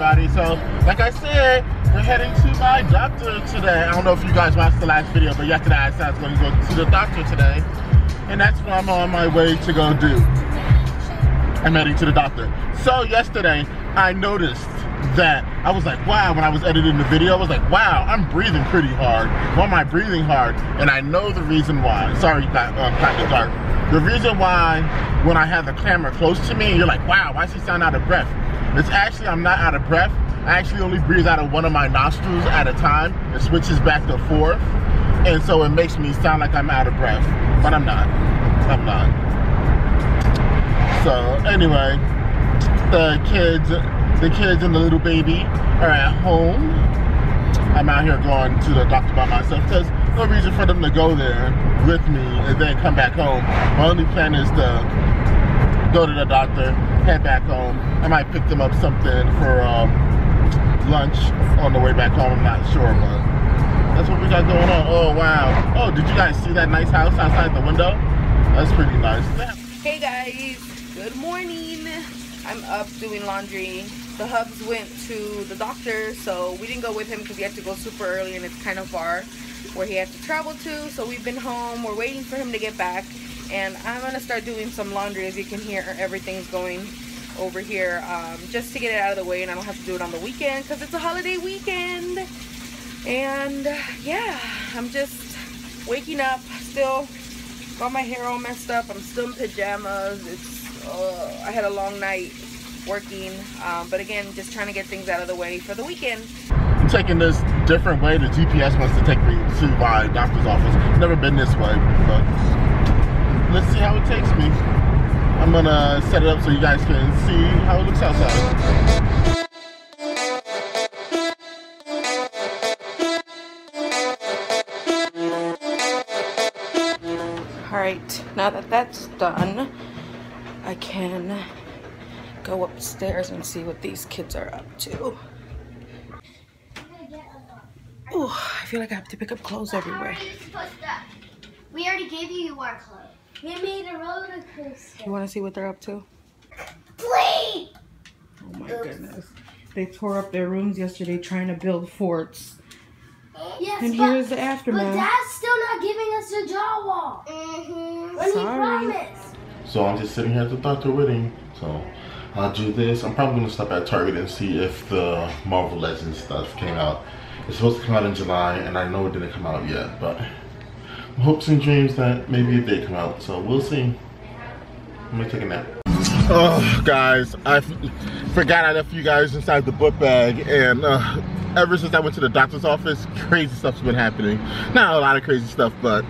everybody. So, like I said, we're heading to my doctor today. I don't know if you guys watched the last video, but yesterday I said I was going to go to the doctor today. And that's what I'm on my way to go do. I'm heading to the doctor. So yesterday, I noticed that I was like, wow, when I was editing the video, I was like, wow, I'm breathing pretty hard. Why am I breathing hard? And I know the reason why. Sorry, um, kind of dark. The reason why when I have the camera close to me, you're like, wow, why does he sound out of breath? It's actually, I'm not out of breath. I actually only breathe out of one of my nostrils at a time. It switches back to fourth. And so it makes me sound like I'm out of breath, but I'm not. I'm not. So anyway, the kids, the kids and the little baby are at home. I'm out here going to the doctor by myself because no reason for them to go there with me and then come back home. My only plan is to go to the doctor, head back home. I might pick them up something for um, lunch on the way back home. I'm not sure, but that's what we got going on. Oh, wow. Oh, did you guys see that nice house outside the window? That's pretty nice. Hey guys, good morning. I'm up doing laundry. The hubs went to the doctor, so we didn't go with him because he had to go super early and it's kind of far where he had to travel to. So we've been home. We're waiting for him to get back. And I'm to start doing some laundry. As you can hear, everything's going over here um, just to get it out of the way and I don't have to do it on the weekend because it's a holiday weekend. And yeah, I'm just waking up still got my hair all messed up. I'm still in pajamas. It's uh, I had a long night working, um, but again, just trying to get things out of the way for the weekend. I'm taking this different way. The GPS wants to take me to my doctor's office. Never been this way, but let's see how it takes me. I'm gonna set it up so you guys can see how it looks outside. All right, now that that's done, I can go upstairs and see what these kids are up to. Oh, I feel like I have to pick up clothes everywhere. We already gave you our clothes. We made a roller coaster. You want to see what they're up to? Please! Oh my goodness. They tore up their rooms yesterday trying to build forts. Yes, And but, here's the but aftermath. Dad's still not giving us the jaw wall. Mm-hmm. When Sorry. he promised. So I'm just sitting here at the doctor waiting. So I'll do this. I'm probably gonna stop at Target and see if the Marvel Legends stuff came out. It's supposed to come out in July, and I know it didn't come out yet, but hopes and dreams that maybe did come out. So we'll see. I'm gonna take a nap. Oh, guys, I forgot I left you guys inside the book bag, and uh, ever since I went to the doctor's office, crazy stuff's been happening. Not a lot of crazy stuff, but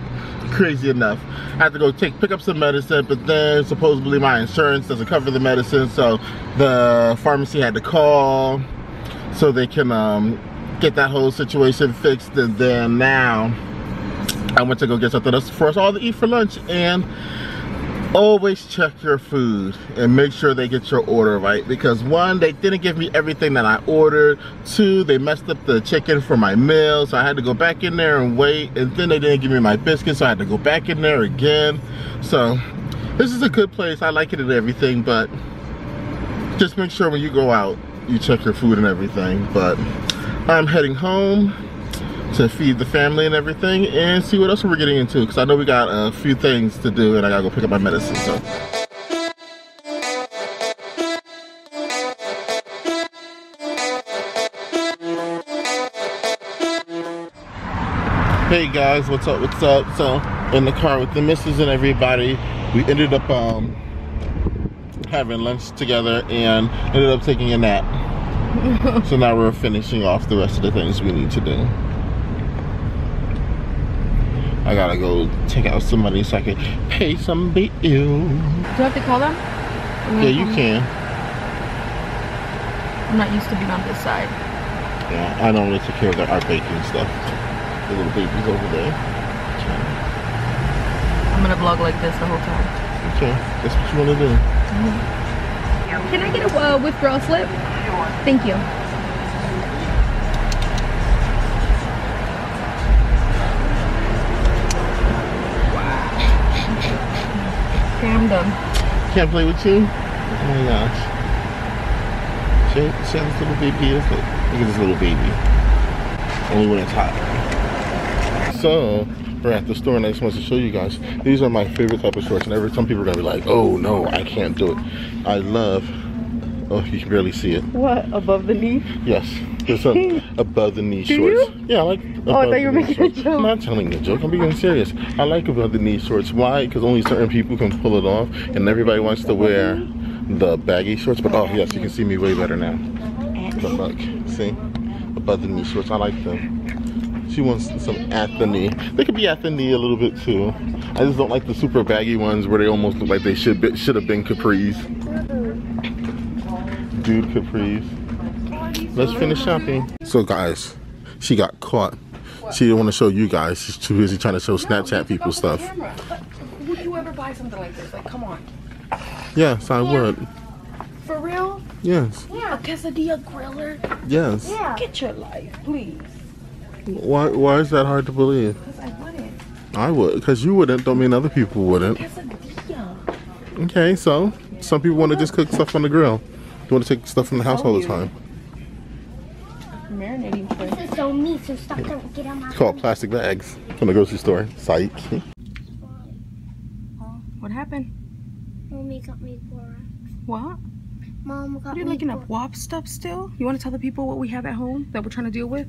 crazy enough. I had to go take pick up some medicine, but then supposedly my insurance doesn't cover the medicine, so the pharmacy had to call so they can um, get that whole situation fixed. And then now I went to go get something else for us all to eat for lunch, and always check your food and make sure they get your order right because one they didn't give me everything that I ordered. Two they messed up the chicken for my meal so I had to go back in there and wait. And then they didn't give me my biscuits so I had to go back in there again. So this is a good place. I like it and everything but just make sure when you go out you check your food and everything. But I'm heading home to feed the family and everything and see what else we're getting into because I know we got a few things to do and I gotta go pick up my medicine so Hey guys, what's up, what's up? So, in the car with the missus and everybody, we ended up um, having lunch together and ended up taking a nap. so now we're finishing off the rest of the things we need to do. I gotta go take out some money so I can pay some bills. Do you have to call them? Yeah, you can. I'm not used to being on this side. Yeah, I normally take care of the, our baking stuff. The little babies over there. I'm gonna vlog like this the whole time. Okay, that's what you wanna do. Can I get a uh, withdrawal slip? Thank you. Okay, I'm done. Can't play with you? Oh my gosh. See, see this little baby is? Look, look at this little baby. Only when it's hot. So, we're at the store and I just wanted to show you guys. These are my favorite type of shorts. And every some people are gonna be like, oh no, I can't do it. I love, oh, you can barely see it. What? Above the knee? Yes, there's some above the knee Do shorts. you? Yeah, I like. Oh, I thought you were making a joke. I'm not telling a joke. I'm being serious. I like above the knee shorts. Why? Because only certain people can pull it off, and everybody wants to wear the baggy shorts. But oh yes, you can see me way better now. But look, see, above the knee shorts. I like them. She wants some at the knee. They could be at the knee a little bit too. I just don't like the super baggy ones where they almost look like they should be, should have been capris. Dude capris. Let's finish shopping. So guys, she got caught. She didn't want to show you guys. She's too busy trying to show Snapchat people stuff. Would you ever buy something like this? Like, come on. Yes, I would. For real? Yes, A quesadilla griller? yes. Yeah. Get your life, please. Why? Why is that hard to believe? Because I wouldn't. I would, because you wouldn't. Don't mean other people wouldn't. Quesadilla. Okay, so some people want to just cook stuff on the grill. You want to take stuff from the house all the time. This is so stop don't get on my It's called plastic bags from the grocery store. Psych. What happened? Mommy got me Borax. What? Mom got Are you me looking Borax. up WAP stuff still? You want to tell the people what we have at home that we're trying to deal with?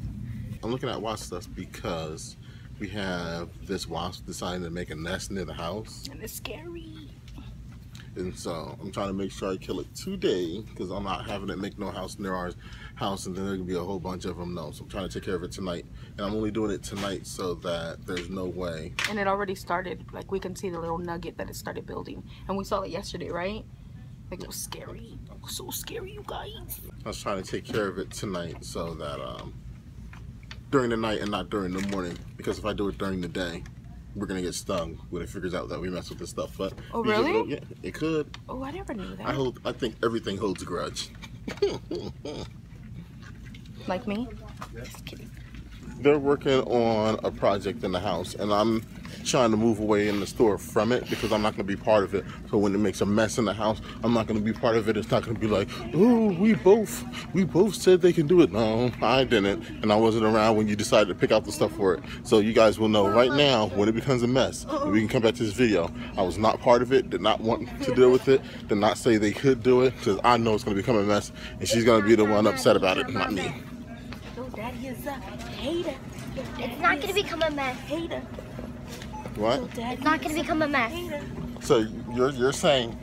I'm looking at watch stuff because we have this wasp deciding to make a nest near the house. And it's scary. And so I'm trying to make sure I kill it today because I'm not having it make no house near our house and then there could be a whole bunch of them. No, so I'm trying to take care of it tonight. And I'm only doing it tonight so that there's no way. And it already started. Like, we can see the little nugget that it started building. And we saw it yesterday, right? Like, it was scary. It was so scary, you guys. I was trying to take care of it tonight so that um, during the night and not during the morning because if I do it during the day, we're gonna get stung when it figures out that we mess with this stuff. But Oh, really? don't- yeah, it could. Oh, I never knew that. I hold. I think everything holds a grudge. like me? They're working on a project in the house, and I'm trying to move away in the store from it because I'm not going to be part of it. So when it makes a mess in the house, I'm not going to be part of it. It's not going to be like, oh, we both, we both said they can do it. No, I didn't, and I wasn't around when you decided to pick out the stuff for it. So you guys will know right now when it becomes a mess. We can come back to this video. I was not part of it. Did not want to deal with it. Did not say they could do it because I know it's going to become a mess, and she's going to be the one upset about it, not me. Your daddy is a hater. It's not gonna become a mess. Hater. What? It's not gonna become a mess. So you're you're saying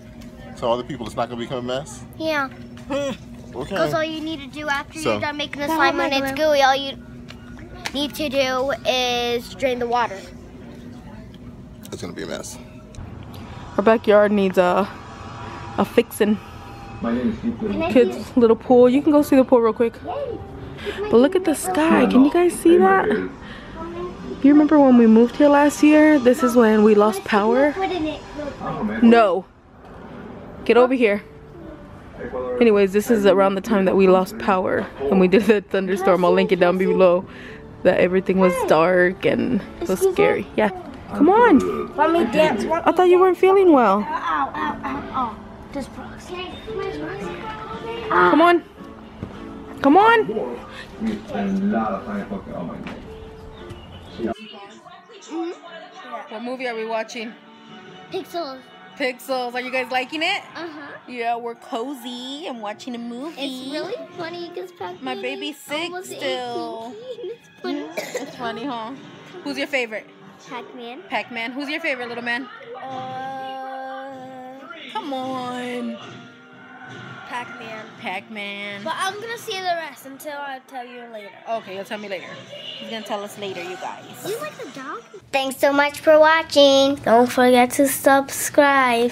to all the people it's not gonna become a mess? Yeah. Hmm. okay. Because all you need to do after So- you're done making the slime when it's gooey, all you need to do is drain the water. It's gonna be a mess. Our backyard needs a, a fixing. Can I Kids' little pool. You can go see the pool real quick. But look at the sky. Can you guys see that? You remember when we moved here last year? This is when we lost power. Put in it real quick. Oh, no. Get over here. Anyways, this is around the time that we lost power and we did the thunderstorm. I'll link it down below. That everything was dark and it was scary. Yeah. Come on. Want me dance? I thought you weren't feeling well. Come on. Come on. What movie are we watching? Pixels. Pixels. Are you guys liking it? Uh-huh. Yeah, we're cozy and watching a movie. It's really funny because Pac-Man My baby's sick still. It's funny. It's funny, huh? Who's your favorite? Pac-Man. Pac-Man. Who's your favorite little man? Uh, Come on. Pac-Man. Pac-Man. But I'm gonna see the rest until I tell you later. Okay, you'll tell me later. He's gonna tell us later, you guys. You like the dog? Thanks so much for watching. Don't forget to subscribe.